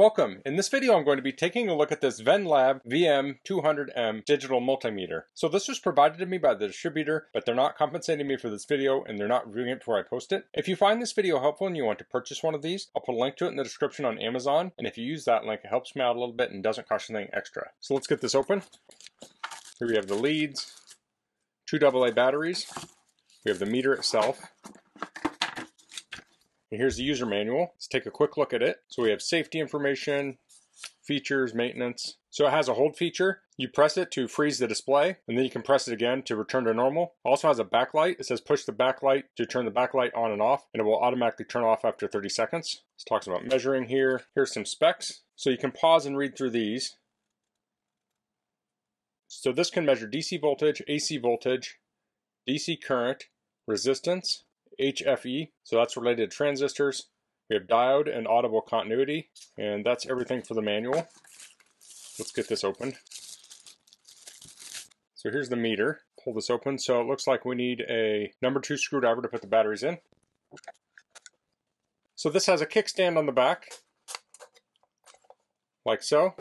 Welcome. In this video I'm going to be taking a look at this Venlab VM200M digital multimeter. So this was provided to me by the distributor, but they're not compensating me for this video and they're not reviewing it before I post it. If you find this video helpful and you want to purchase one of these, I'll put a link to it in the description on Amazon. And if you use that link, it helps me out a little bit and doesn't cost anything extra. So let's get this open. Here we have the leads, two AA batteries. We have the meter itself, here's the user manual. Let's take a quick look at it. So we have safety information, features, maintenance. So it has a hold feature. You press it to freeze the display, and then you can press it again to return to normal. Also has a backlight. It says push the backlight to turn the backlight on and off, and it will automatically turn off after 30 seconds. This talks about measuring here. Here's some specs. So you can pause and read through these. So this can measure DC voltage, AC voltage, DC current, resistance, HFE, so that's related to transistors. We have diode and audible continuity, and that's everything for the manual. Let's get this open. So here's the meter. Pull this open. So it looks like we need a number two screwdriver to put the batteries in. So this has a kickstand on the back, like so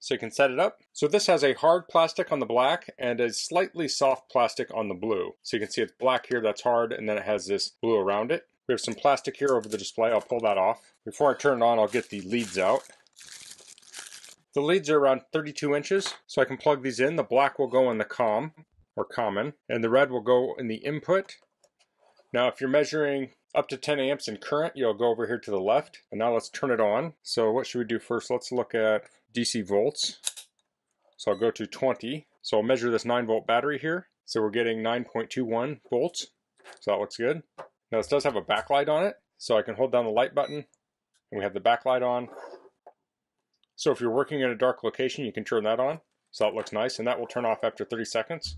so you can set it up. So this has a hard plastic on the black and a slightly soft plastic on the blue. So you can see it's black here, that's hard, and then it has this blue around it. We have some plastic here over the display, I'll pull that off. Before I turn it on, I'll get the leads out. The leads are around 32 inches, so I can plug these in. The black will go in the COM, or common, and the red will go in the input. Now if you're measuring up to 10 amps in current, you'll go over here to the left. And now let's turn it on. So what should we do first? Let's look at DC volts. So I'll go to 20. So I'll measure this 9 volt battery here. So we're getting 9.21 volts. So that looks good. Now this does have a backlight on it. So I can hold down the light button and we have the backlight on. So if you're working in a dark location, you can turn that on. So that looks nice and that will turn off after 30 seconds.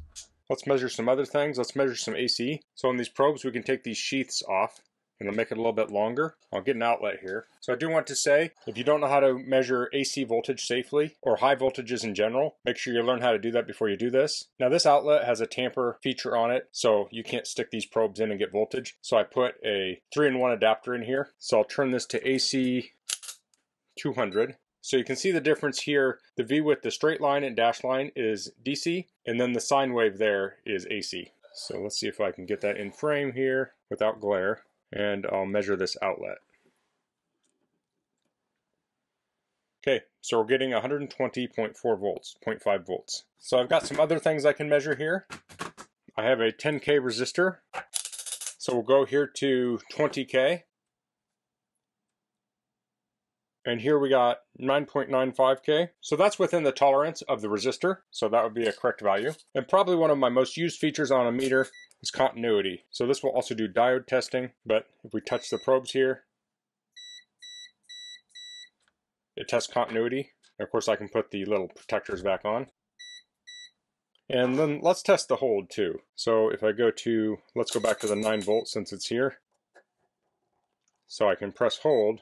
Let's measure some other things. Let's measure some AC. So on these probes, we can take these sheaths off and it'll make it a little bit longer. Oh, I'll get an outlet here. So I do want to say, if you don't know how to measure AC voltage safely or high voltages in general, make sure you learn how to do that before you do this. Now this outlet has a tamper feature on it, so you can't stick these probes in and get voltage. So I put a 3-in-1 adapter in here. So I'll turn this to AC 200 so you can see the difference here. The V with the straight line and dash line is DC, and then the sine wave there is AC. So let's see if I can get that in frame here without glare, and I'll measure this outlet. Okay, so we're getting 120.4 volts, 0.5 volts. So I've got some other things I can measure here. I have a 10K resistor. So we'll go here to 20K. And here we got 9.95K. So that's within the tolerance of the resistor. So that would be a correct value. And probably one of my most used features on a meter is continuity. So this will also do diode testing. But if we touch the probes here, it tests continuity. of course, I can put the little protectors back on. And then let's test the hold too. So if I go to, let's go back to the 9 volt since it's here. So I can press hold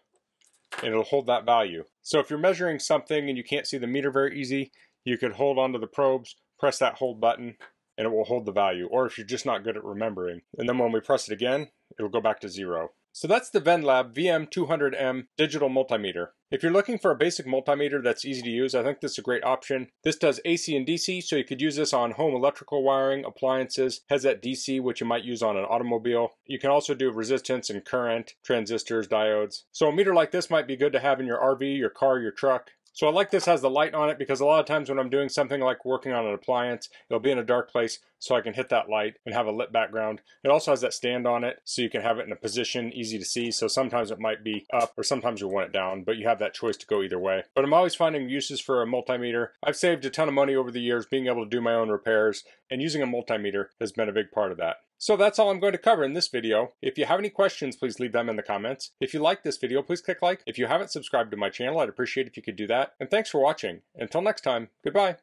and it'll hold that value. So if you're measuring something and you can't see the meter very easy, you could hold onto the probes, press that hold button, and it will hold the value. Or if you're just not good at remembering. And then when we press it again, it'll go back to zero. So that's the Venlab VM200M digital multimeter. If you're looking for a basic multimeter that's easy to use, I think this is a great option. This does AC and DC, so you could use this on home electrical wiring, appliances, has that DC, which you might use on an automobile. You can also do resistance and current, transistors, diodes. So a meter like this might be good to have in your RV, your car, your truck. So I like this has the light on it because a lot of times when I'm doing something like working on an appliance, it'll be in a dark place so I can hit that light and have a lit background. It also has that stand on it so you can have it in a position easy to see. So sometimes it might be up or sometimes you want it down, but you have that choice to go either way. But I'm always finding uses for a multimeter. I've saved a ton of money over the years being able to do my own repairs and using a multimeter has been a big part of that. So that's all I'm going to cover in this video. If you have any questions, please leave them in the comments. If you like this video, please click like. If you haven't subscribed to my channel, I'd appreciate if you could do that. And thanks for watching. Until next time, goodbye.